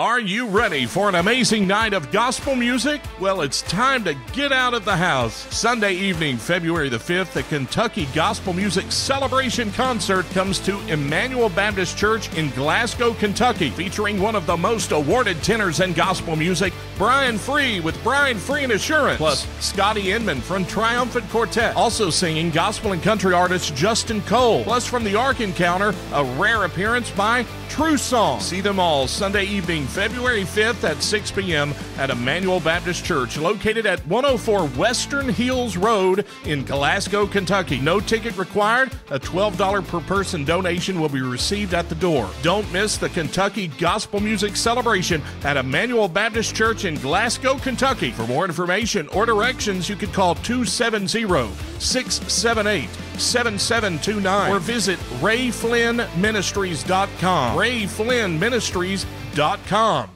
Are you ready for an amazing night of gospel music? Well, it's time to get out of the house. Sunday evening, February the 5th, the Kentucky Gospel Music Celebration Concert comes to Emmanuel Baptist Church in Glasgow, Kentucky, featuring one of the most awarded tenors in gospel music, Brian Free with Brian Free and Assurance, plus Scotty Inman from Triumphant Quartet, also singing gospel and country artist Justin Cole, plus from the Ark Encounter, a rare appearance by Truesong. See them all Sunday evening, February 5th at 6 p.m. at Emmanuel Baptist Church, located at 104 Western Hills Road in Glasgow, Kentucky. No ticket required. A $12 per person donation will be received at the door. Don't miss the Kentucky Gospel Music Celebration at Emmanuel Baptist Church in Glasgow, Kentucky. For more information or directions, you can call 270 678 7729 or visit rayflynnministries.com. rayflynnministries.com.